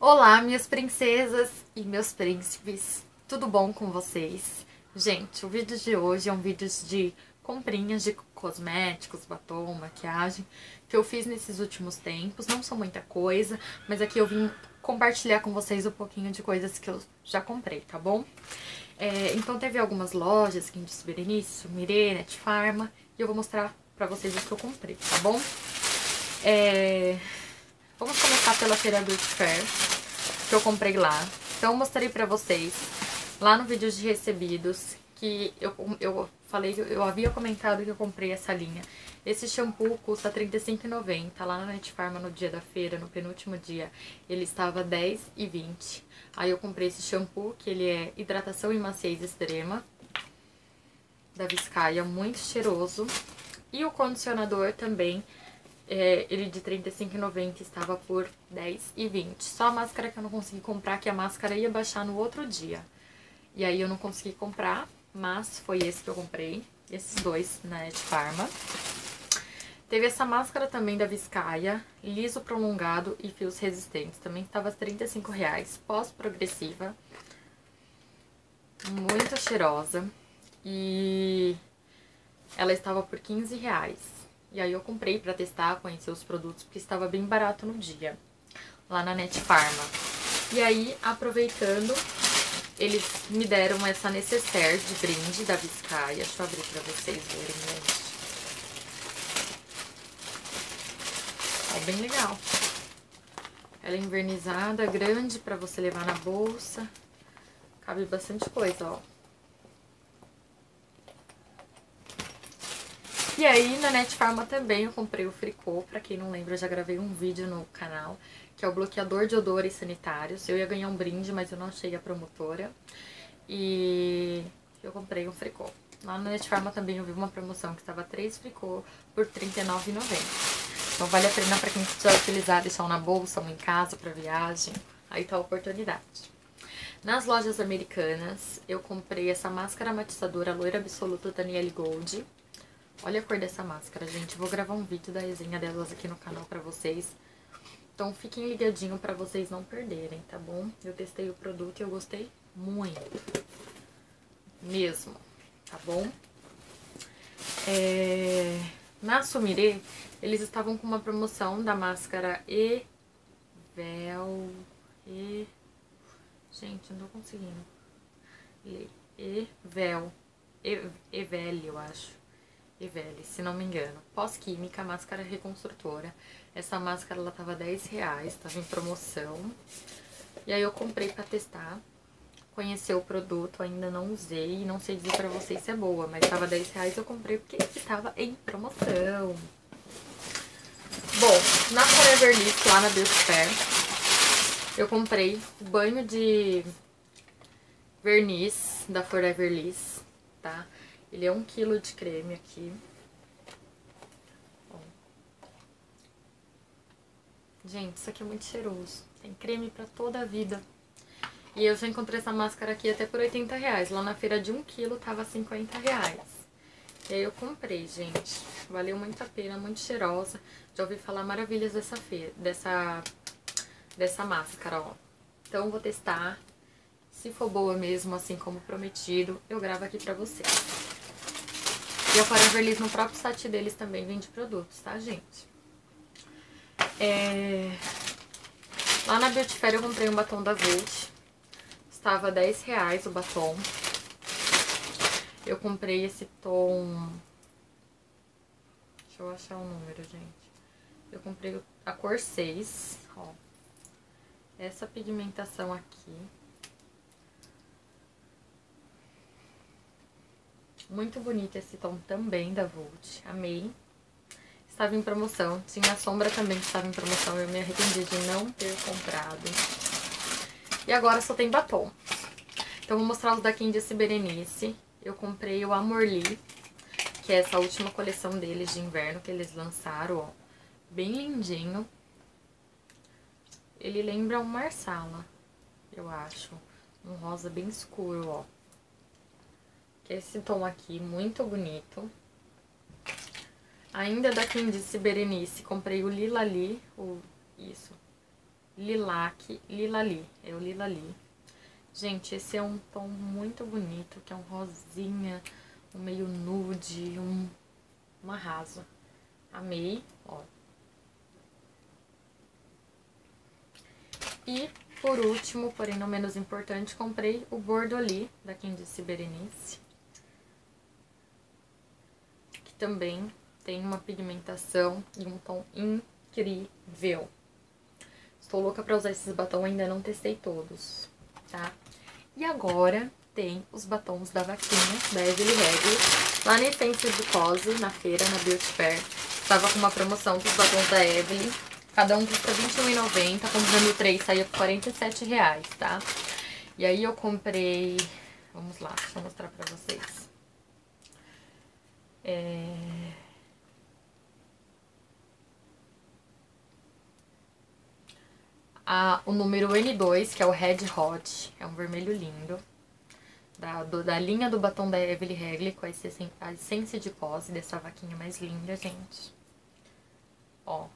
Olá, minhas princesas e meus príncipes, tudo bom com vocês? Gente, o vídeo de hoje é um vídeo de comprinhas de cosméticos, batom, maquiagem, que eu fiz nesses últimos tempos, não são muita coisa, mas aqui eu vim compartilhar com vocês um pouquinho de coisas que eu já comprei, tá bom? É, então teve algumas lojas, Quintus Berenice, Mirê, Net Farma, e eu vou mostrar pra vocês o que eu comprei, tá bom? É... Vamos começar pela Feira Beauty Fair, que eu comprei lá. Então eu mostrei pra vocês, lá no vídeo de recebidos, que eu, eu falei, eu havia comentado que eu comprei essa linha. Esse shampoo custa R$35,90, lá na Net Farma no dia da feira, no penúltimo dia, ele estava R$10,20. Aí eu comprei esse shampoo, que ele é hidratação e maciez extrema, da Viscaia, muito cheiroso. E o condicionador também, é, ele de R$35,90 estava por R$10,20. Só a máscara que eu não consegui comprar, que a máscara ia baixar no outro dia. E aí eu não consegui comprar, mas foi esse que eu comprei, esses dois na Net Pharma. Teve essa máscara também da Viscaia, liso prolongado e fios resistentes. Também estava R$35,00, pós-progressiva. Muito cheirosa. E ela estava por 15 reais. E aí eu comprei pra testar, conhecer os produtos, porque estava bem barato no dia, lá na Net Pharma. E aí, aproveitando, eles me deram essa necessaire de brinde da Viscaia. Deixa eu abrir pra vocês verem, gente. É bem legal. Ela é invernizada, grande pra você levar na bolsa. Cabe bastante coisa, ó. E aí, na Net Pharma também eu comprei o Fricô, pra quem não lembra, eu já gravei um vídeo no canal, que é o bloqueador de odores sanitários. Eu ia ganhar um brinde, mas eu não achei a promotora. E eu comprei um Fricô. Lá na Net Pharma também eu vi uma promoção que estava 3 Fricô por R$39,90. Então vale a pena pra quem quiser utilizar, deixar na bolsa, um em casa, pra viagem. Aí tá a oportunidade. Nas lojas americanas, eu comprei essa máscara matizadora loira absoluta Danielle Gold. Olha a cor dessa máscara, gente. Vou gravar um vídeo da resenha delas aqui no canal pra vocês. Então fiquem ligadinho pra vocês não perderem, tá bom? Eu testei o produto e eu gostei muito. Mesmo, tá bom? É... Na Sumire, eles estavam com uma promoção da máscara Evel... E... Gente, não tô conseguindo. Evel... Evel, eu acho. Ivele, se não me engano. Pós-química, máscara reconstrutora. Essa máscara, ela tava 10 reais, tava em promoção. E aí eu comprei pra testar. Conhecer o produto, ainda não usei. Não sei dizer pra vocês se é boa, mas tava 10 reais eu comprei porque estava em promoção. Bom, na Forever Lift, lá na Beauty Fair, eu comprei o banho de verniz da Forever Lift, tá? Ele é um quilo de creme aqui. Ó. Gente, isso aqui é muito cheiroso. Tem creme pra toda a vida. E eu já encontrei essa máscara aqui até por 80 reais. Lá na feira de 1 quilo tava 50 reais. E aí eu comprei, gente. Valeu muito a pena, muito cheirosa. Já ouvi falar maravilhas dessa feira, dessa, dessa máscara, ó. Então vou testar. Se for boa mesmo, assim como prometido, eu gravo aqui pra vocês. E a Forever Liss, no próprio site deles também vende produtos, tá, gente? É... Lá na Beauty Fair eu comprei um batom da Gucci. Estava 10 reais o batom. Eu comprei esse tom... Deixa eu achar o número, gente. Eu comprei a cor 6, ó. Essa pigmentação aqui. Muito bonito esse tom também da Vult. Amei. Estava em promoção. Tinha a sombra também que estava em promoção. Eu me arrependi de não ter comprado. E agora só tem batom. Então vou mostrar os da Candice Berenice. Eu comprei o Amorli, que é essa última coleção deles de inverno que eles lançaram, ó. Bem lindinho. Ele lembra um Marsala, eu acho. Um rosa bem escuro, ó que é esse tom aqui, muito bonito. Ainda da Candice Berenice, comprei o Lila Ali, o, isso, lilac, lilali, é o lilali. Gente, esse é um tom muito bonito, que é um rosinha, um meio nude, um, um arraso. Amei, ó. E, por último, porém não menos importante, comprei o Bordoli, da Candice Berenice. Também tem uma pigmentação e um tom incrível. Estou louca pra usar esses batons, ainda não testei todos, tá? E agora tem os batons da vaquinha, da Evelyn Regli, lá na Essência de Cose, na feira, na Beauty Fair. Tava com uma promoção dos batons da Evelyn, cada um custa R$21,90, comprando três saía por R$47,00, tá? E aí eu comprei, vamos lá, deixa eu mostrar pra vocês. É... o número N2, que é o Red Hot, é um vermelho lindo. Da, do, da linha do batom da Evelyn Regli, com a essência, a essência de pose dessa vaquinha mais linda, gente. Ó.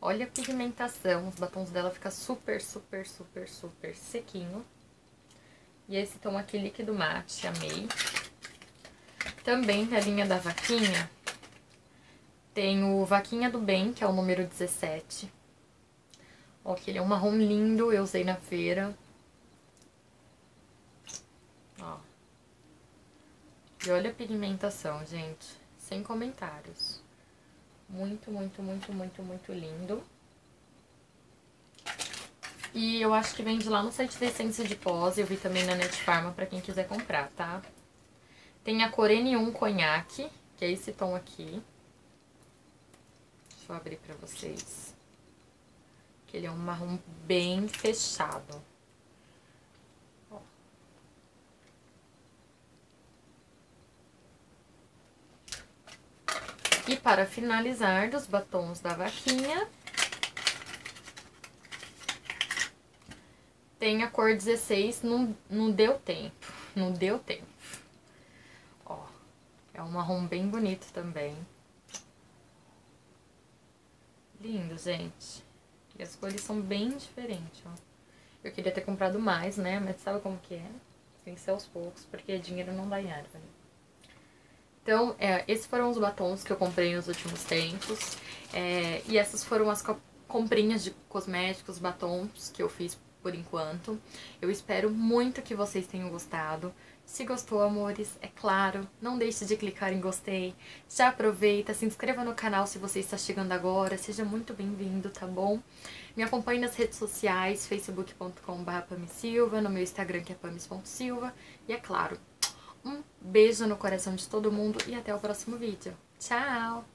Olha a pigmentação, os batons dela ficam super, super, super, super sequinho. E esse tom aqui, líquido mate, amei. Também da linha da vaquinha, tem o Vaquinha do Bem, que é o número 17. Ó, que ele é um marrom lindo, eu usei na feira. Ó. E olha a pigmentação, gente. Sem comentários. Muito, muito, muito, muito, muito lindo. E eu acho que vende lá no site da Essência de Pós. Eu vi também na Net Pharma pra quem quiser comprar, tá? Tem a cor N1 Conhaque, que é esse tom aqui. Deixa eu abrir pra vocês que ele é um marrom bem fechado. Ó. E para finalizar dos batons da vaquinha, tem a cor 16, não, não deu tempo, não deu tempo. É um marrom bem bonito também. Lindo, gente. E as cores são bem diferentes, ó. Eu queria ter comprado mais, né? Mas sabe como que é? Tem que ser aos poucos, porque dinheiro não dá em árvore. Então, é, esses foram os batons que eu comprei nos últimos tempos. É, e essas foram as comprinhas de cosméticos, batons que eu fiz por enquanto. Eu espero muito que vocês tenham gostado. Se gostou, amores, é claro, não deixe de clicar em gostei. Já aproveita, se inscreva no canal se você está chegando agora. Seja muito bem-vindo, tá bom? Me acompanhe nas redes sociais, facebook.com.br pamisilva, no meu Instagram que é pamis.silva. E é claro, um beijo no coração de todo mundo e até o próximo vídeo. Tchau!